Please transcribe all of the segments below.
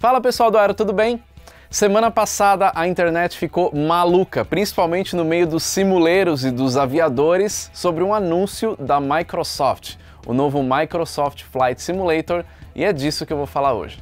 Fala pessoal do Aero, tudo bem? Semana passada a internet ficou maluca, principalmente no meio dos simuleiros e dos aviadores, sobre um anúncio da Microsoft, o novo Microsoft Flight Simulator, e é disso que eu vou falar hoje.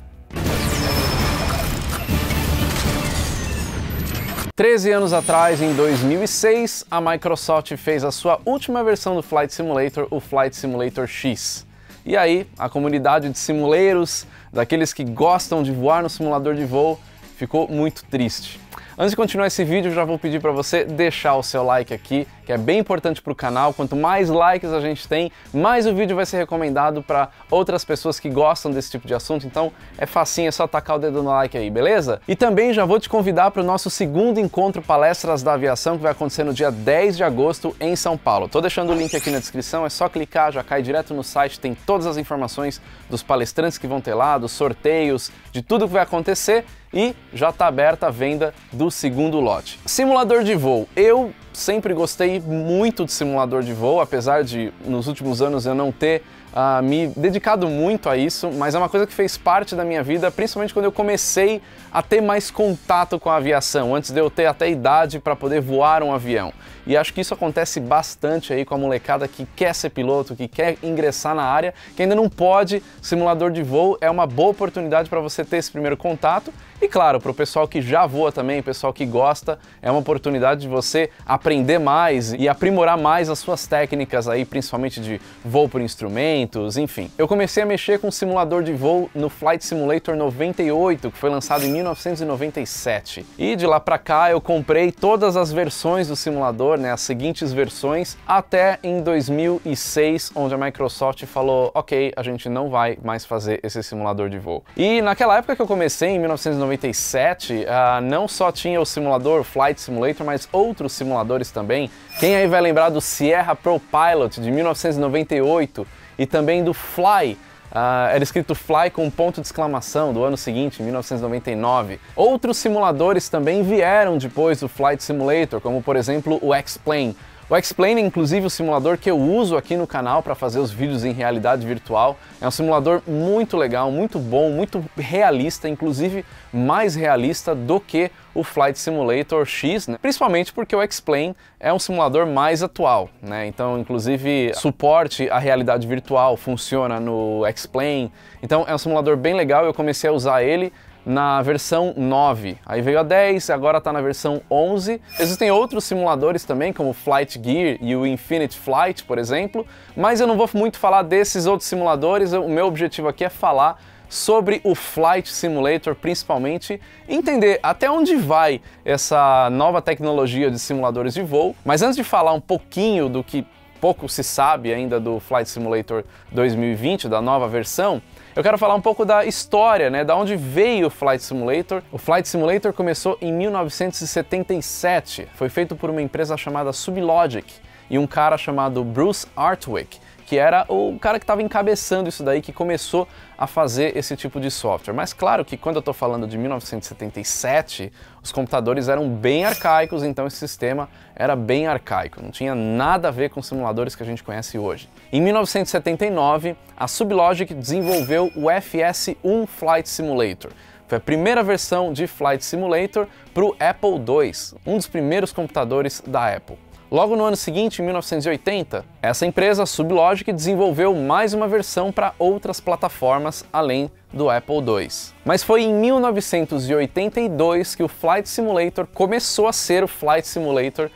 13 anos atrás, em 2006, a Microsoft fez a sua última versão do Flight Simulator, o Flight Simulator X. E aí, a comunidade de simuleiros, daqueles que gostam de voar no simulador de voo, ficou muito triste. Antes de continuar esse vídeo, já vou pedir para você deixar o seu like aqui, que é bem importante para o canal. Quanto mais likes a gente tem, mais o vídeo vai ser recomendado para outras pessoas que gostam desse tipo de assunto. Então é facinho, é só tacar o dedo no like aí, beleza? E também já vou te convidar para o nosso segundo encontro Palestras da Aviação, que vai acontecer no dia 10 de agosto em São Paulo. Tô deixando o link aqui na descrição, é só clicar, já cai direto no site, tem todas as informações dos palestrantes que vão ter lá, dos sorteios, de tudo que vai acontecer e já está aberta a venda do segundo lote. Simulador de voo. Eu sempre gostei muito de simulador de voo, apesar de nos últimos anos eu não ter uh, me dedicado muito a isso, mas é uma coisa que fez parte da minha vida, principalmente quando eu comecei a ter mais contato com a aviação, antes de eu ter até idade para poder voar um avião. E acho que isso acontece bastante aí com a molecada que quer ser piloto, que quer ingressar na área, que ainda não pode. Simulador de voo é uma boa oportunidade para você ter esse primeiro contato. E claro, para o pessoal que já voa também, pessoal que gosta, é uma oportunidade de você aprender mais e aprimorar mais as suas técnicas aí, principalmente de voo por instrumentos, enfim. Eu comecei a mexer com simulador de voo no Flight Simulator 98, que foi lançado em 1997. E de lá para cá eu comprei todas as versões do simulador né, as seguintes versões, até em 2006, onde a Microsoft falou, ok, a gente não vai mais fazer esse simulador de voo. E naquela época que eu comecei, em 1997, uh, ah, não só tinha o simulador Flight Simulator, mas outros simuladores também. Quem aí vai lembrar do Sierra Pro Pilot de 1998 e também do Fly, Uh, era escrito Fly com um ponto de exclamação do ano seguinte, 1999. Outros simuladores também vieram depois do Flight Simulator, como por exemplo o X-Plane. O X-Plane é inclusive o simulador que eu uso aqui no canal para fazer os vídeos em realidade virtual. É um simulador muito legal, muito bom, muito realista, inclusive mais realista do que o Flight Simulator X, né? principalmente porque o X-Plane é um simulador mais atual, né? Então, inclusive, suporte à realidade virtual funciona no X-Plane. Então, é um simulador bem legal, eu comecei a usar ele na versão 9. Aí veio a 10, agora está na versão 11. Existem outros simuladores também, como o Flight Gear e o Infinite Flight, por exemplo, mas eu não vou muito falar desses outros simuladores. O meu objetivo aqui é falar sobre o Flight Simulator, principalmente, entender até onde vai essa nova tecnologia de simuladores de voo. Mas antes de falar um pouquinho do que pouco se sabe ainda do Flight Simulator 2020, da nova versão, eu quero falar um pouco da história, né, da onde veio o Flight Simulator. O Flight Simulator começou em 1977. Foi feito por uma empresa chamada Sublogic e um cara chamado Bruce Artwick que era o cara que estava encabeçando isso daí, que começou a fazer esse tipo de software. Mas claro que quando eu estou falando de 1977, os computadores eram bem arcaicos, então esse sistema era bem arcaico, não tinha nada a ver com os simuladores que a gente conhece hoje. Em 1979, a Sublogic desenvolveu o FS1 Flight Simulator. Foi a primeira versão de Flight Simulator para o Apple II, um dos primeiros computadores da Apple. Logo no ano seguinte, em 1980, essa empresa, Sublogic, desenvolveu mais uma versão para outras plataformas além do Apple II. Mas foi em 1982 que o Flight Simulator começou a ser o Flight Simulator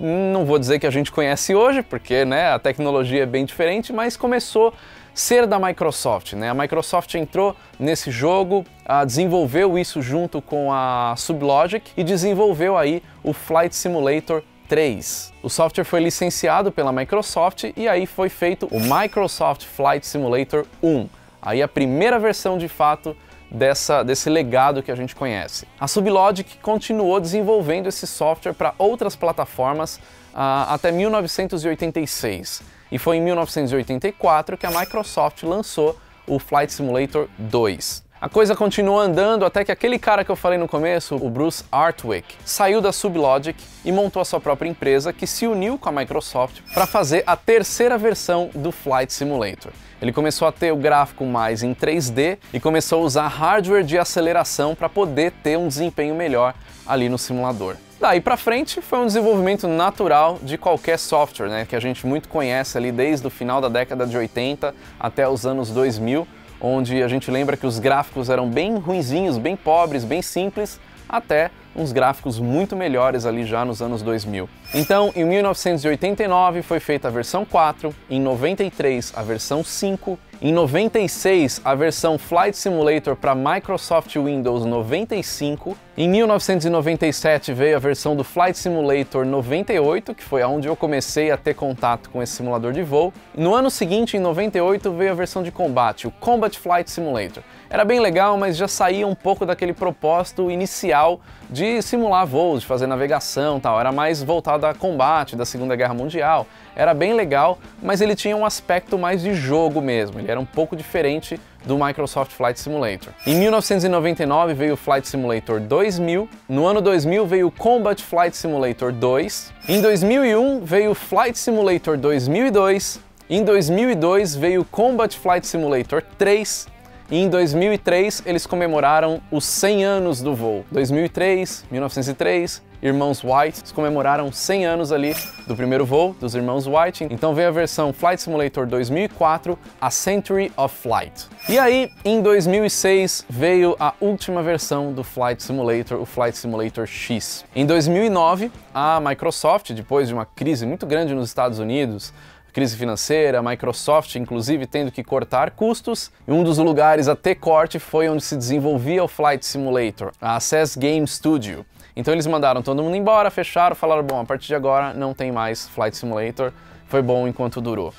não vou dizer que a gente conhece hoje, porque né, a tecnologia é bem diferente, mas começou a ser da Microsoft. Né? A Microsoft entrou nesse jogo, desenvolveu isso junto com a Sublogic e desenvolveu aí o Flight Simulator 3. O software foi licenciado pela Microsoft e aí foi feito o Microsoft Flight Simulator 1. Aí a primeira versão de fato dessa, desse legado que a gente conhece. A Sublogic continuou desenvolvendo esse software para outras plataformas uh, até 1986. E foi em 1984 que a Microsoft lançou o Flight Simulator 2. A coisa continuou andando até que aquele cara que eu falei no começo, o Bruce Artwick, saiu da Sublogic e montou a sua própria empresa que se uniu com a Microsoft para fazer a terceira versão do Flight Simulator. Ele começou a ter o gráfico mais em 3D e começou a usar hardware de aceleração para poder ter um desempenho melhor ali no simulador. Daí para frente foi um desenvolvimento natural de qualquer software, né, que a gente muito conhece ali desde o final da década de 80 até os anos 2000, onde a gente lembra que os gráficos eram bem ruinzinhos, bem pobres, bem simples, até uns gráficos muito melhores ali já nos anos 2000. Então, em 1989 foi feita a versão 4, em 93 a versão 5, em 96 a versão Flight Simulator para Microsoft Windows 95, em 1997 veio a versão do Flight Simulator 98, que foi aonde eu comecei a ter contato com esse simulador de voo. No ano seguinte, em 98, veio a versão de combate, o Combat Flight Simulator. Era bem legal, mas já saía um pouco daquele propósito inicial de simular voos, de fazer navegação tal. Era mais voltado a combate da Segunda Guerra Mundial. Era bem legal, mas ele tinha um aspecto mais de jogo mesmo. Ele era um pouco diferente do Microsoft Flight Simulator. Em 1999 veio o Flight Simulator 2000, no ano 2000 veio o Combat Flight Simulator 2, em 2001 veio o Flight Simulator 2002, em 2002 veio o Combat Flight Simulator 3 e em 2003 eles comemoraram os 100 anos do voo. 2003, 1903, irmãos White comemoraram 100 anos ali do primeiro voo dos irmãos White. Então veio a versão Flight Simulator 2004, a Century of Flight. E aí, em 2006 veio a última versão do Flight Simulator, o Flight Simulator X. Em 2009, a Microsoft, depois de uma crise muito grande nos Estados Unidos, crise financeira, Microsoft inclusive tendo que cortar custos. E um dos lugares a ter corte foi onde se desenvolvia o Flight Simulator, a Access Game Studio. Então eles mandaram todo mundo embora, fecharam, falaram, bom, a partir de agora não tem mais Flight Simulator. Foi bom enquanto durou.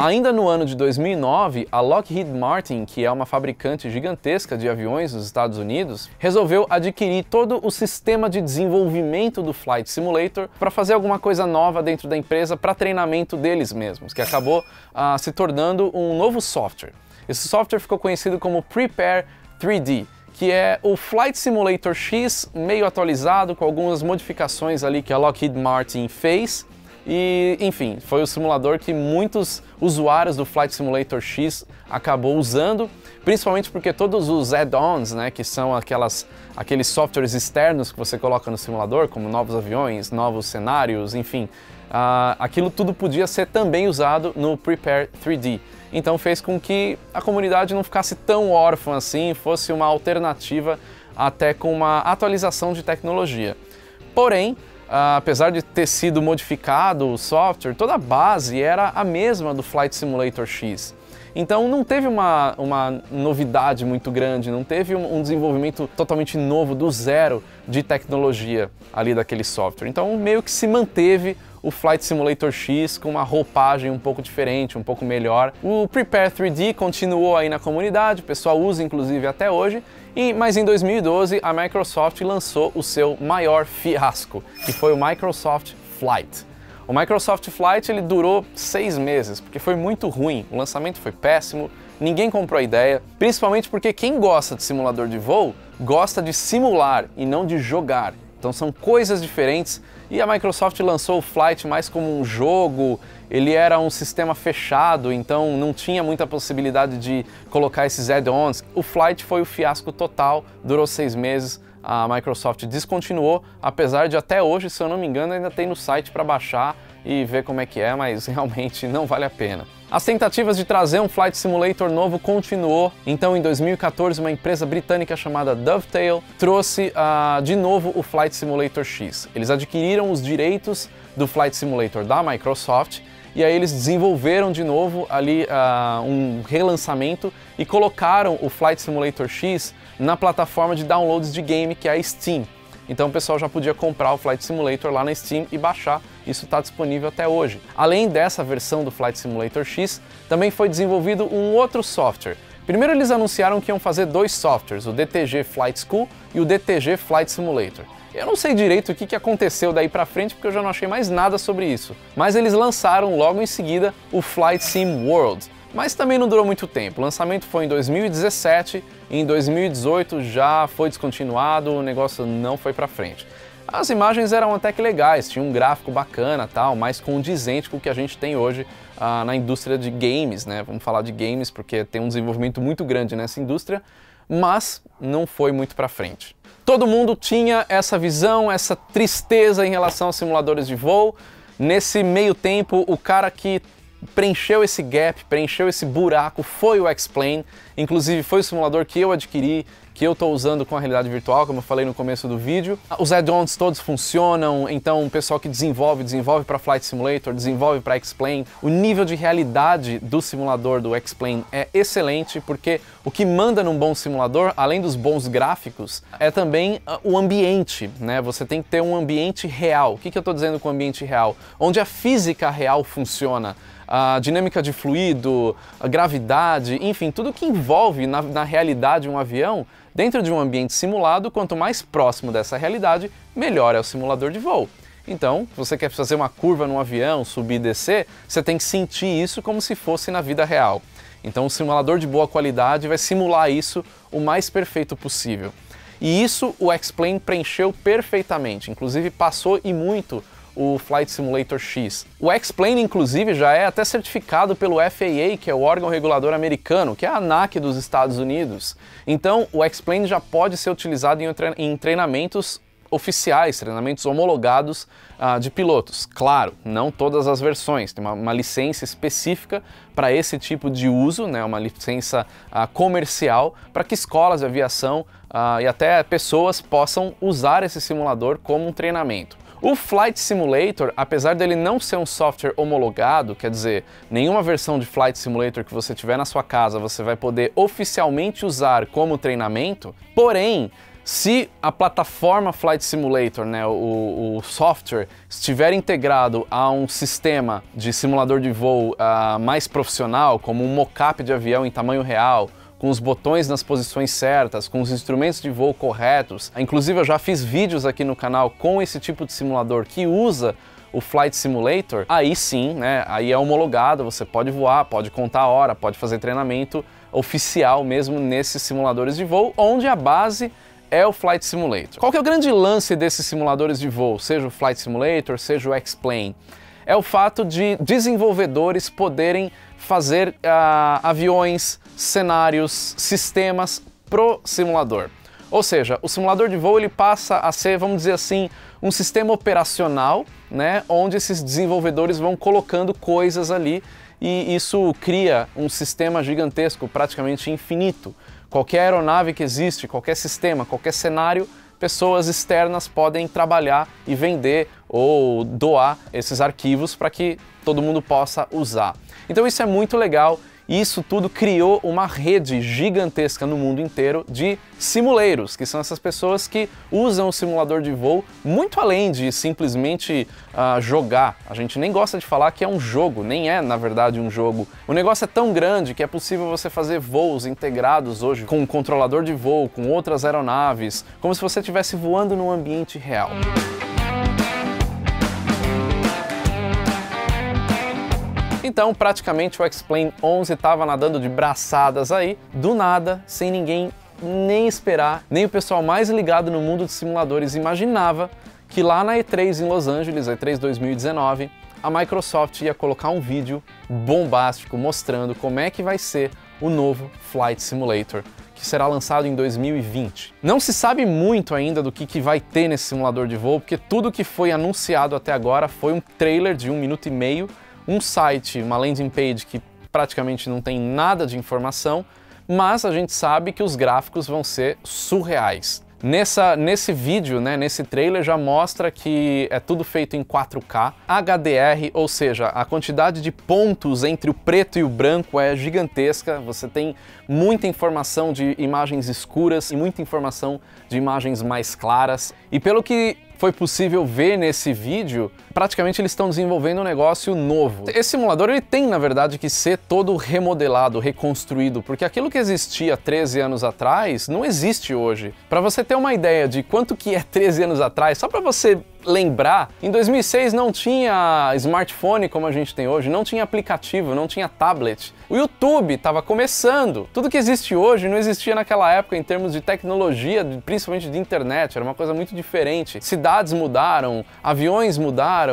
Ainda no ano de 2009, a Lockheed Martin, que é uma fabricante gigantesca de aviões dos Estados Unidos, resolveu adquirir todo o sistema de desenvolvimento do Flight Simulator para fazer alguma coisa nova dentro da empresa para treinamento deles mesmos, que acabou uh, se tornando um novo software. Esse software ficou conhecido como Prepare 3D, que é o Flight Simulator X meio atualizado com algumas modificações ali que a Lockheed Martin fez e, enfim, foi o simulador que muitos usuários do Flight Simulator X acabou usando, principalmente porque todos os add-ons, né, que são aquelas, aqueles softwares externos que você coloca no simulador, como novos aviões, novos cenários, enfim, uh, aquilo tudo podia ser também usado no Prepare 3D. Então fez com que a comunidade não ficasse tão órfã assim, fosse uma alternativa até com uma atualização de tecnologia. Porém, apesar de ter sido modificado o software, toda a base era a mesma do Flight Simulator X. Então não teve uma, uma novidade muito grande, não teve um, um, desenvolvimento totalmente novo do zero de tecnologia ali daquele software. Então meio que se manteve o Flight Simulator X com uma roupagem um pouco diferente, um pouco melhor. O Prepare 3D continuou aí na comunidade, o pessoal usa inclusive até hoje, e, mas em 2012 a Microsoft lançou o seu maior fiasco, que foi o Microsoft Flight. O Microsoft Flight ele durou seis meses, porque foi muito ruim, o lançamento foi péssimo, ninguém comprou a ideia, principalmente porque quem gosta de simulador de voo gosta de simular e não de jogar. Então são coisas diferentes e a Microsoft lançou o Flight mais como um jogo, ele era um sistema fechado, então não tinha muita possibilidade de colocar esses add-ons. O Flight foi o fiasco total, durou seis meses, a Microsoft descontinuou, apesar de até hoje, se eu não me engano, ainda tem no site para baixar e ver como é que é, mas realmente não vale a pena. As tentativas de trazer um Flight Simulator novo continuou, então em 2014 uma empresa britânica chamada Dovetail trouxe uh, de novo o Flight Simulator X. Eles adquiriram os direitos do Flight Simulator da Microsoft e aí eles desenvolveram de novo ali uh, um relançamento e colocaram o Flight Simulator X na plataforma de downloads de game que é a Steam. Então o pessoal já podia comprar o Flight Simulator lá na Steam e baixar. Isso está disponível até hoje. Além dessa versão do Flight Simulator X, também foi desenvolvido um outro software Primeiro eles anunciaram que iam fazer dois softwares, o DTG Flight School e o DTG Flight Simulator. Eu não sei direito o que aconteceu daí pra frente porque eu já não achei mais nada sobre isso. Mas eles lançaram logo em seguida o Flight Sim World. Mas também não durou muito tempo. O lançamento foi em 2017 e em 2018 já foi descontinuado, o negócio não foi pra frente. As imagens eram até que legais, tinha um gráfico bacana, tal, mais condizente com o que a gente tem hoje uh, na indústria de games, né? Vamos falar de games porque tem um desenvolvimento muito grande nessa indústria, mas não foi muito para frente. Todo mundo tinha essa visão, essa tristeza em relação aos simuladores de voo. Nesse meio tempo, o cara que preencheu esse gap, preencheu esse buraco foi o X-Plane, inclusive foi o simulador que eu adquiri, que eu estou usando com a realidade virtual, como eu falei no começo do vídeo. Os add-ons todos funcionam, então o pessoal que desenvolve, desenvolve para Flight Simulator, desenvolve para X-Plane. O nível de realidade do simulador do X-Plane é excelente, porque o que manda num bom simulador, além dos bons gráficos, é também ah, o ambiente, né? Você tem que ter um ambiente real. O que, que eu estou dizendo com ambiente real? Onde a física real funciona a dinâmica de fluido, a gravidade, enfim, tudo que envolve na, na realidade um avião, dentro de um ambiente simulado, quanto mais próximo dessa realidade, melhor é o simulador de voo. Então, se você quer fazer uma curva num avião, subir e descer, você tem que sentir isso como se fosse na vida real. Então, um simulador de boa qualidade vai simular isso o mais perfeito possível. E isso o X-Plane preencheu perfeitamente, inclusive passou e muito o Flight Simulator X. O X-Plane, inclusive, já é até certificado pelo FAA, que é o órgão regulador americano, que é a ANAC dos Estados Unidos. Então, o X-Plane já pode ser utilizado em treinamentos oficiais, treinamentos homologados uh, de pilotos. Claro, não todas as versões, tem uma, uma licença específica para esse tipo de uso, né, uma licença uh, comercial, para que escolas de aviação uh, e até pessoas possam usar esse simulador como um treinamento. O Flight Simulator, apesar dele não ser um software homologado, quer dizer, nenhuma versão de Flight Simulator que você tiver na sua casa você vai poder oficialmente usar como treinamento, porém, se a plataforma Flight Simulator, né, o, o, software, estiver integrado a um sistema de simulador de voo uh, mais profissional, como um mockup de avião em tamanho real, com os botões nas posições certas, com os instrumentos de voo corretos. Inclusive eu já fiz vídeos aqui no canal com esse tipo de simulador que usa o Flight Simulator, aí sim, né, aí é homologado, você pode voar, pode contar a hora, pode fazer treinamento oficial mesmo nesses simuladores de voo, onde a base é o Flight Simulator. Qual que é o grande lance desses simuladores de voo, seja o Flight Simulator, seja o X-Plane? É o fato de desenvolvedores poderem fazer uh, aviões, cenários, sistemas pro simulador. Ou seja, o simulador de voo ele passa a ser, vamos dizer assim, um sistema operacional, né, onde esses desenvolvedores vão colocando coisas ali e isso cria um sistema gigantesco, praticamente infinito. Qualquer aeronave que existe, qualquer sistema, qualquer cenário, pessoas externas podem trabalhar e vender ou doar esses arquivos para que todo mundo possa usar. Então isso é muito legal e isso tudo criou uma rede gigantesca no mundo inteiro de simuleiros, que são essas pessoas que usam o simulador de voo muito além de simplesmente uh, jogar. A gente nem gosta de falar que é um jogo, nem é na verdade um jogo. O negócio é tão grande que é possível você fazer voos integrados hoje com um controlador de voo, com outras aeronaves, como se você estivesse voando num ambiente real. Então, praticamente o X-Plane 11 estava nadando de braçadas aí, do nada, sem ninguém nem esperar, nem o pessoal mais ligado no mundo de simuladores imaginava que lá na E3 em Los Angeles, E3 2019, a Microsoft ia colocar um vídeo bombástico mostrando como é que vai ser o novo Flight Simulator, que será lançado em 2020. Não se sabe muito ainda do que, que vai ter nesse simulador de voo, porque tudo que foi anunciado até agora foi um trailer de um minuto e meio um site, uma landing page que praticamente não tem nada de informação, mas a gente sabe que os gráficos vão ser surreais. Nessa, nesse vídeo, né, nesse trailer, já mostra que é tudo feito em 4K, HDR, ou seja, a quantidade de pontos entre o preto e o branco é gigantesca. Você tem muita informação de imagens escuras e muita informação de imagens mais claras. E pelo que foi possível ver nesse vídeo, praticamente eles estão desenvolvendo um negócio novo. Esse simulador ele tem, na verdade, que ser todo remodelado, reconstruído, porque aquilo que existia 13 anos atrás não existe hoje. Para você ter uma ideia de quanto que é 13 anos atrás, só para você lembrar, em 2006 não tinha smartphone como a gente tem hoje, não tinha aplicativo, não tinha tablet. O YouTube estava começando. Tudo que existe hoje não existia naquela época em termos de tecnologia, principalmente de internet, era uma coisa muito diferente. Cidades mudaram, aviões mudaram,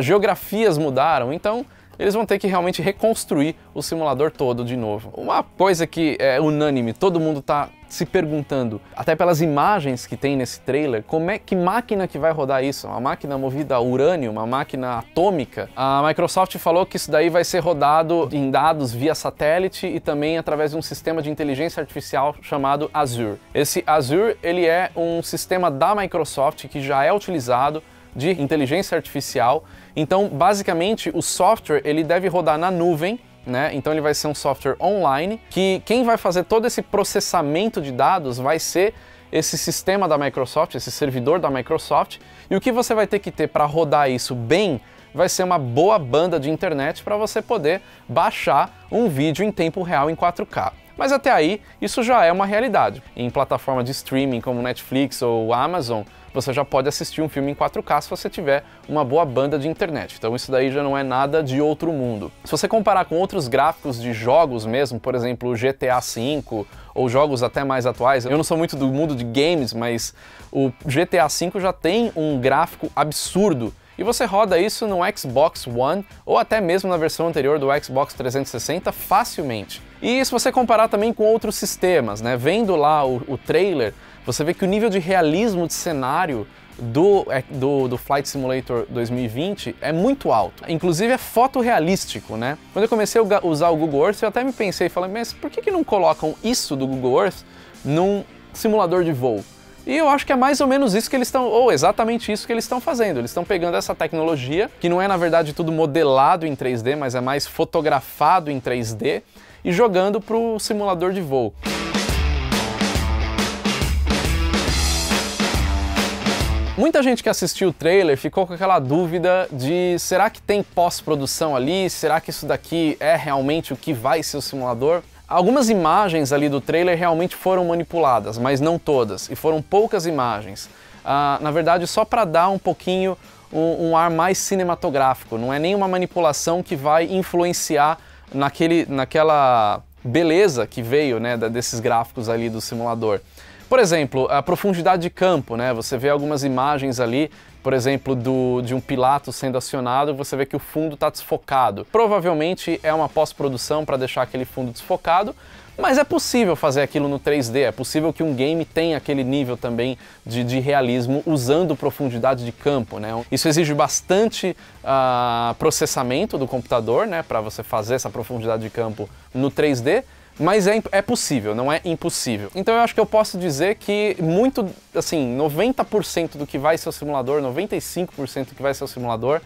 geografias mudaram, então eles vão ter que realmente reconstruir o simulador todo de novo. Uma coisa que é unânime, todo mundo está se perguntando, até pelas imagens que tem nesse trailer, como é que máquina que vai rodar isso? Uma máquina movida a urânio, uma máquina atômica? A Microsoft falou que isso daí vai ser rodado em dados via satélite e também através de um sistema de inteligência artificial chamado Azure. Esse Azure, ele é um sistema da Microsoft que já é utilizado de inteligência artificial. Então, basicamente, o software ele deve rodar na nuvem né? Então ele vai ser um software online que quem vai fazer todo esse processamento de dados vai ser esse sistema da Microsoft, esse servidor da Microsoft. E o que você vai ter que ter para rodar isso bem vai ser uma boa banda de internet para você poder baixar um vídeo em tempo real em 4K. Mas até aí, isso já é uma realidade. Em plataformas de streaming como Netflix ou Amazon, você já pode assistir um filme em 4K se você tiver uma boa banda de internet. Então isso daí já não é nada de outro mundo. Se você comparar com outros gráficos de jogos mesmo, por exemplo, GTA V ou jogos até mais atuais, eu não sou muito do mundo de games, mas o GTA V já tem um gráfico absurdo e você roda isso no Xbox One ou até mesmo na versão anterior do Xbox 360 facilmente. E se você comparar também com outros sistemas, né? Vendo lá o, o trailer, você vê que o nível de realismo de cenário do, é, do, do, Flight Simulator 2020 é muito alto. Inclusive é fotorrealístico, né? Quando eu comecei a usar o Google Earth, eu até me pensei, falei, mas por que, que não colocam isso do Google Earth num simulador de voo? E eu acho que é mais ou menos isso que eles estão, ou exatamente isso que eles estão fazendo. Eles estão pegando essa tecnologia, que não é na verdade tudo modelado em 3D, mas é mais fotografado em 3D, e jogando para o simulador de voo. Muita gente que assistiu o trailer ficou com aquela dúvida de será que tem pós-produção ali? Será que isso daqui é realmente o que vai ser o simulador? Algumas imagens ali do trailer realmente foram manipuladas, mas não todas, e foram poucas imagens. Ah, na verdade, só para dar um pouquinho um, um, ar mais cinematográfico, não é nenhuma manipulação que vai influenciar naquele, naquela beleza que veio né, desses gráficos ali do simulador. Por exemplo, a profundidade de campo, né? Você vê algumas imagens ali, por exemplo, do, de um pilato sendo acionado, você vê que o fundo está desfocado. Provavelmente é uma pós-produção para deixar aquele fundo desfocado, mas é possível fazer aquilo no 3D, é possível que um game tenha aquele nível também de, de realismo usando profundidade de campo, né? Isso exige bastante uh, processamento do computador, né, para você fazer essa profundidade de campo no 3D, mas é, é possível, não é impossível. Então eu acho que eu posso dizer que muito, assim, 90% do que vai ser o simulador, 95% do que vai ser o simulador,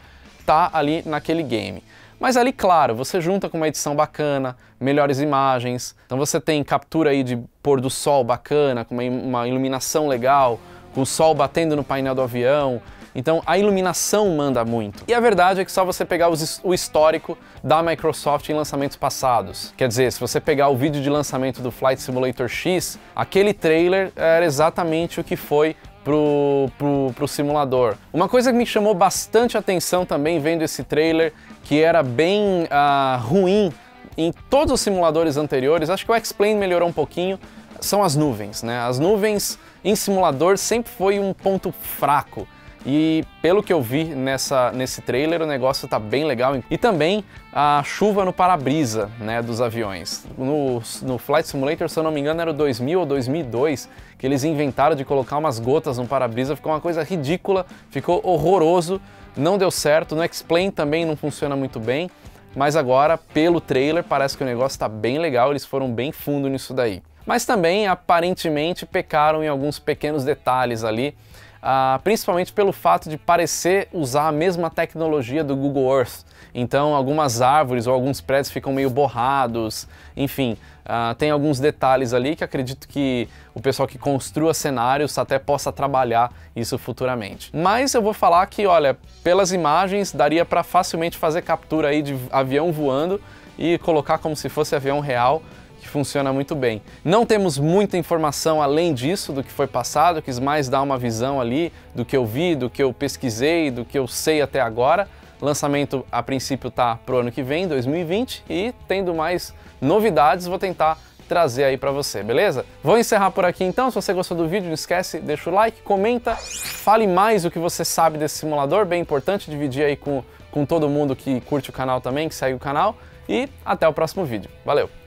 tá ali naquele game. Mas ali, claro, você junta com uma edição bacana, melhores imagens, então você tem captura aí de pôr do sol bacana, com uma, iluminação legal, com o sol batendo no painel do avião, então a iluminação manda muito. E a verdade é que só você pegar os, o histórico da Microsoft em lançamentos passados. Quer dizer, se você pegar o vídeo de lançamento do Flight Simulator X, aquele trailer era exatamente o que foi pro, pro, pro simulador. Uma coisa que me chamou bastante atenção também vendo esse trailer, que era bem uh, ruim em todos os simuladores anteriores, acho que o X-Plane melhorou um pouquinho, são as nuvens, né? As nuvens em simulador sempre foi um ponto fraco. E pelo que eu vi nessa, nesse trailer, o negócio tá bem legal. E também a chuva no para-brisa né, dos aviões. No, no Flight Simulator, se eu não me engano, era o 2000 ou 2002 que eles inventaram de colocar umas gotas no para-brisa. Ficou uma coisa ridícula, ficou horroroso, não deu certo. No X-Plane também não funciona muito bem. Mas agora, pelo trailer, parece que o negócio está bem legal, eles foram bem fundo nisso daí. Mas também, aparentemente, pecaram em alguns pequenos detalhes ali uh, principalmente pelo fato de parecer usar a mesma tecnologia do Google Earth. Então, algumas árvores ou alguns prédios ficam meio borrados, enfim, uh, tem alguns detalhes ali que acredito que o pessoal que construa cenários até possa trabalhar isso futuramente. Mas eu vou falar que, olha, pelas imagens daria para facilmente fazer captura aí de avião voando e colocar como se fosse avião real que funciona muito bem. Não temos muita informação além disso do que foi passado, quis mais dar uma visão ali do que eu vi, do que eu pesquisei, do que eu sei até agora. Lançamento a princípio tá pro ano que vem, 2020, e tendo mais novidades vou tentar trazer aí para você, beleza? Vou encerrar por aqui então, se você gostou do vídeo não esquece, deixa o like, comenta, fale mais o que você sabe desse simulador, bem importante dividir aí com, com todo mundo que curte o canal também, que segue o canal, e até o próximo vídeo. Valeu!